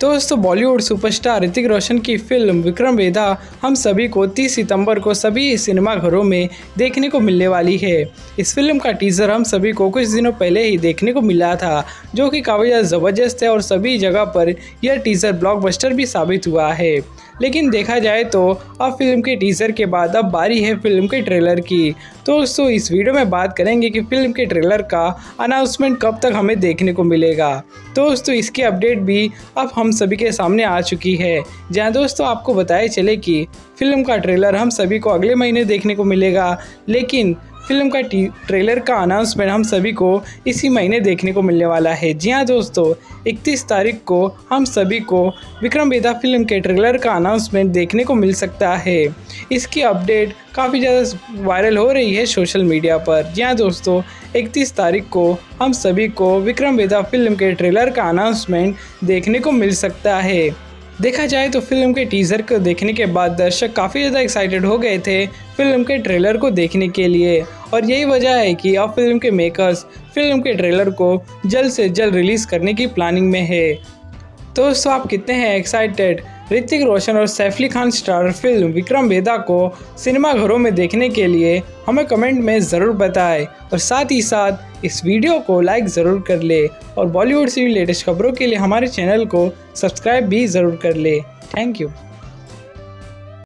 दोस्तों बॉलीवुड सुपरस्टार ऋतिक रोशन की फ़िल्म विक्रम वेदा हम सभी को 30 सितंबर को सभी सिनेमाघरों में देखने को मिलने वाली है। इस फ़िल्म का टीज़र हम सभी को कुछ दिनों पहले ही देखने को मिला था, जो कि काफ़ी ज़्यादा ज़बरदस्त है और सभी जगह पर यह टीज़र ब्लॉकबस्टर भी साबित हुआ है। लेकिन देखा जाए तो अब फ़िल्म के टीज़र के बाद अब बारी है फ़िल्म के ट्रेलर की। तो दोस्तों, इस वीडियो में बात करेंगे कि फ़िल्म के ट्रेलर का अनाउंसमेंट कब तक हमें देखने को मिलेगा। तो दोस्तों, इसकी अपडेट भी अब हम सभी के सामने आ चुकी है। जहाँ दोस्तों, आपको बताया चले कि फ़िल्म का ट्रेलर हम सभी को अगले महीने देखने को मिलेगा। लेकिन फ़िल्म का ट्रेलर का अनाउंसमेंट हम सभी को इसी महीने देखने को मिलने वाला है। जी हाँ दोस्तों 31 तारीख को हम सभी को विक्रम वेदा फ़िल्म के ट्रेलर का अनाउंसमेंट देखने को मिल सकता है। इसकी अपडेट काफ़ी ज़्यादा वायरल हो रही है सोशल मीडिया पर। जी हाँ दोस्तों 31 तारीख को हम सभी को विक्रम वेदा फ़िल्म के ट्रेलर का अनाउंसमेंट देखने को मिल सकता है। देखा जाए तो फ़िल्म के टीज़र को देखने के बाद दर्शक काफ़ी ज़्यादा एक्साइटेड हो गए थे फ़िल्म के ट्रेलर को देखने के लिए। और यही वजह है कि अब फ़िल्म के मेकर्स फ़िल्म के ट्रेलर को जल्द से जल्द रिलीज़ करने की प्लानिंग में है। दोस्तों, आप कितने हैं एक्साइटेड ऋतिक रोशन और सैफली खान स्टार फ़िल्म विक्रम वेदा को सिनेमाघरों में देखने के लिए हमें कमेंट में ज़रूर बताएँ और साथ ही साथ इस वीडियो को लाइक ज़रूर कर ले और बॉलीवुड से भी लेटेस्ट खबरों के लिए हमारे चैनल को सब्सक्राइब भी ज़रूर कर ले। Thank you.